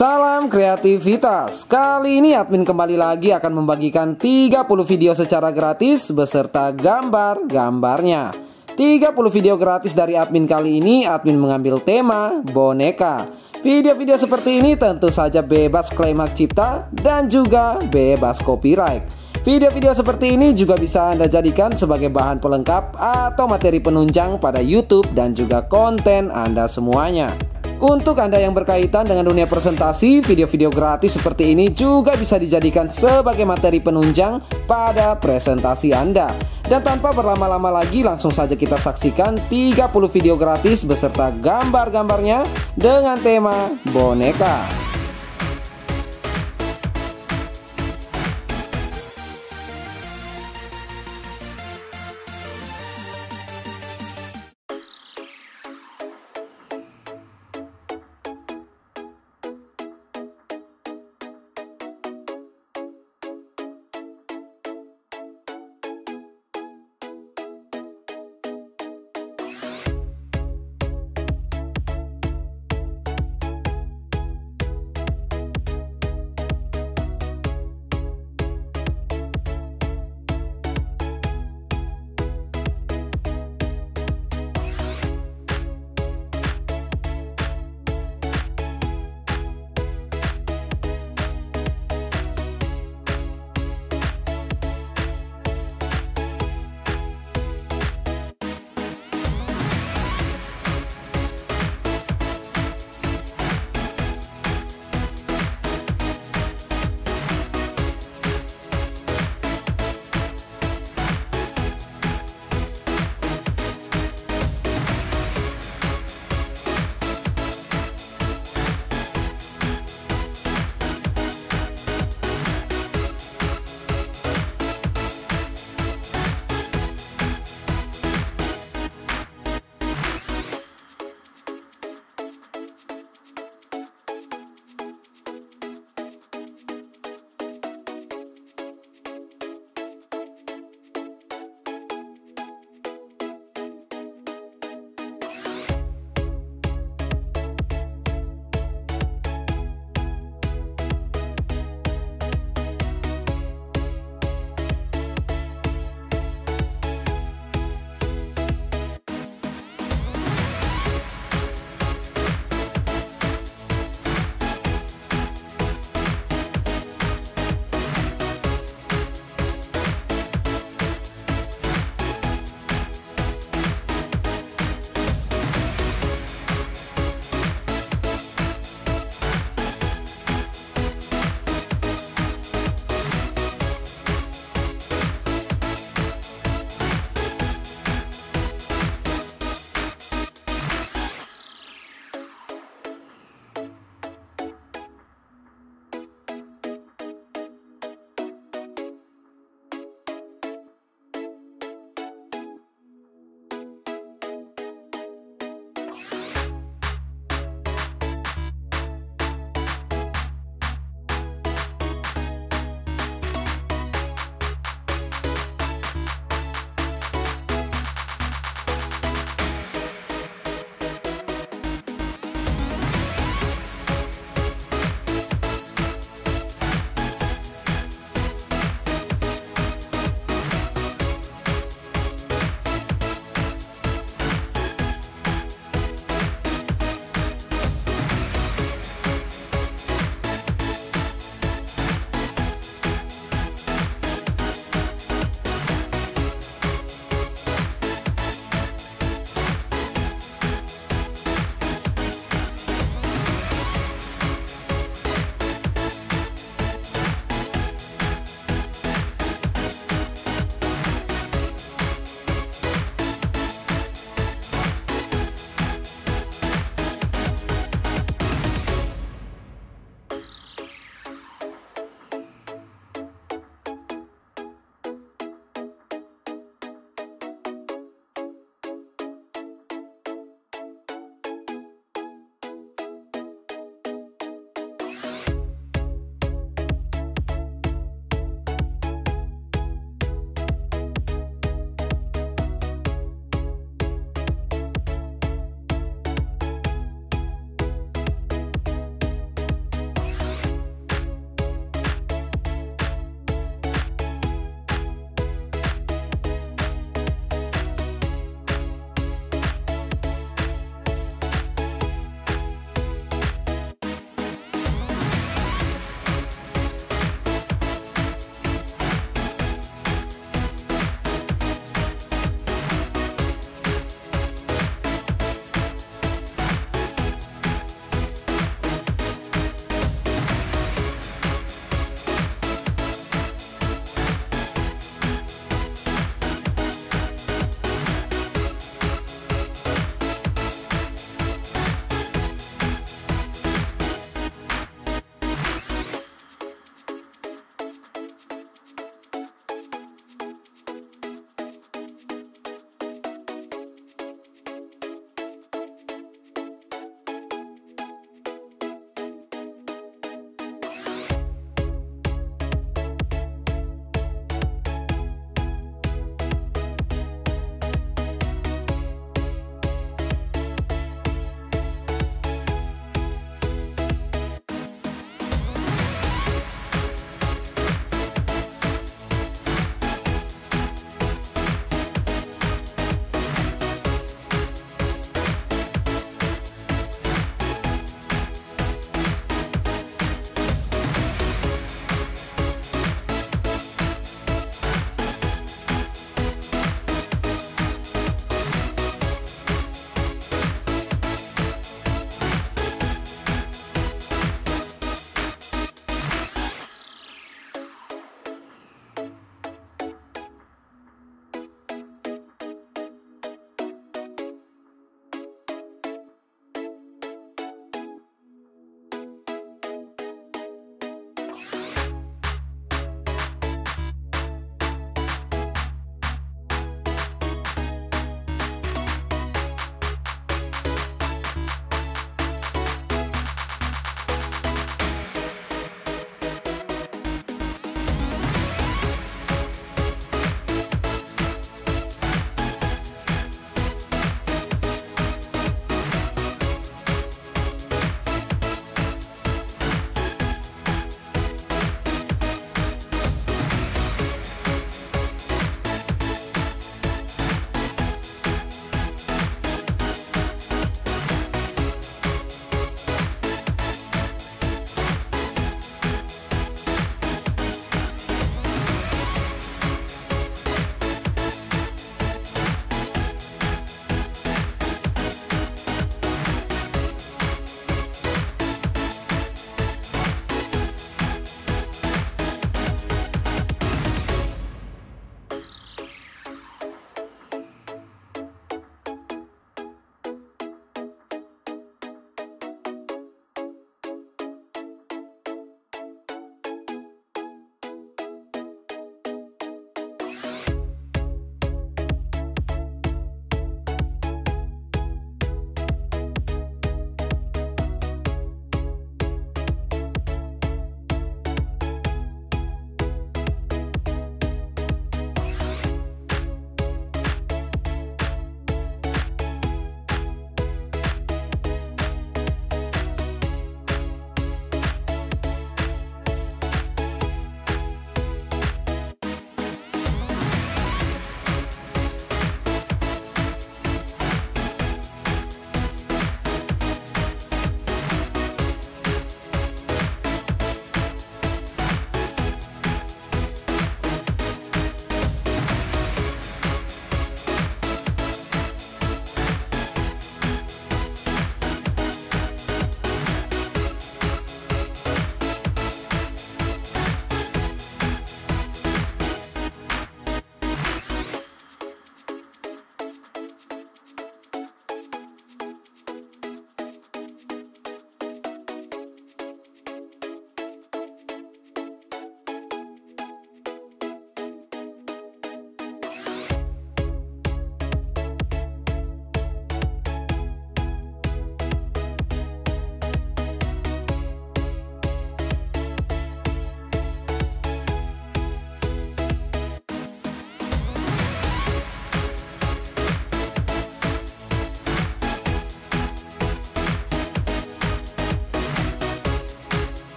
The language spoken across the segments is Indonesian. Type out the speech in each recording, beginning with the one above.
Salam kreativitas. Kali ini admin kembali lagi akan membagikan 30 video secara gratis beserta gambar-gambarnya. 30 video gratis dari admin kali ini admin mengambil tema boneka. Video-video seperti ini tentu saja bebas klaim hak cipta dan juga bebas copyright. Video-video seperti ini juga bisa Anda jadikan sebagai bahan pelengkap atau materi penunjang pada YouTube dan juga konten Anda semuanya. Untuk Anda yang berkaitan dengan dunia presentasi, video-video gratis seperti ini juga bisa dijadikan sebagai materi penunjang pada presentasi Anda. Dan tanpa berlama-lama lagi, langsung saja kita saksikan 30 video gratis beserta gambar-gambarnya dengan tema boneka.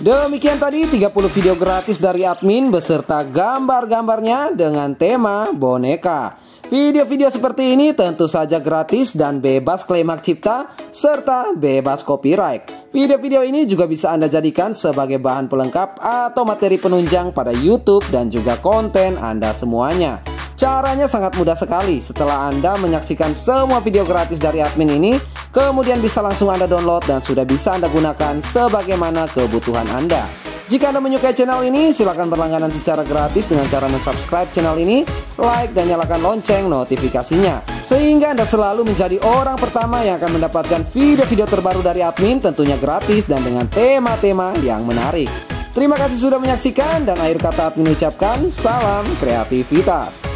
Demikian tadi 30 video gratis dari admin beserta gambar-gambarnya dengan tema boneka. Video-video seperti ini tentu saja gratis dan bebas klaim hak cipta serta bebas copyright. Video-video ini juga bisa Anda jadikan sebagai bahan pelengkap atau materi penunjang pada YouTube dan juga konten Anda semuanya. Caranya sangat mudah sekali. Setelah Anda menyaksikan semua video gratis dari admin ini, kemudian bisa langsung Anda download dan sudah bisa Anda gunakan sebagaimana kebutuhan Anda. Jika Anda menyukai channel ini, silahkan berlangganan secara gratis dengan cara mensubscribe channel ini, like, dan nyalakan lonceng notifikasinya. Sehingga Anda selalu menjadi orang pertama yang akan mendapatkan video-video terbaru dari admin tentunya gratis dan dengan tema-tema yang menarik. Terima kasih sudah menyaksikan dan akhir kata admin ucapkan salam kreativitas.